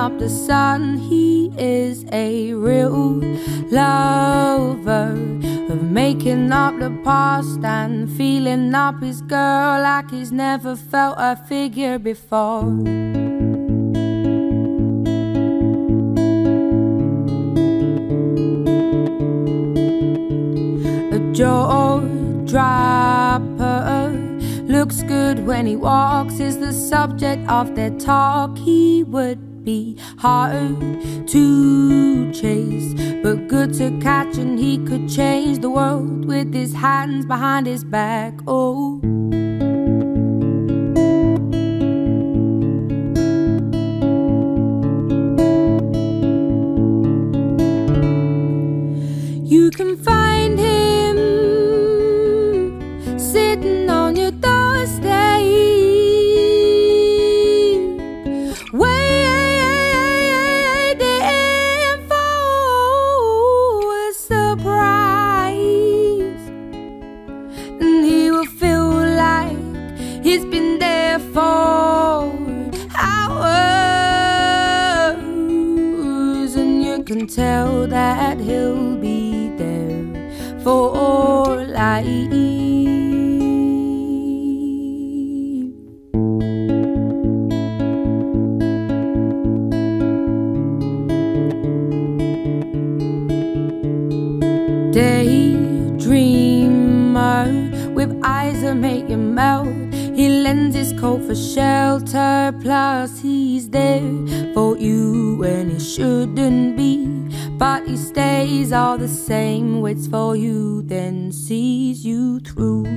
up the sun. He is a real lover of making up the past and feeling up his girl like he's never felt a figure before. A jaw dropper looks good when he walks, is the subject of their talk. He would be hard to chase, but good to catch, and he could change the world with his hands behind his back. Oh. Can tell that he'll be there for life. Daydreamer with eyes that make you melt. He lends his coat for shelter, plus he's there for you when he shouldn't be. But he stays all the same, waits for you, then sees you through.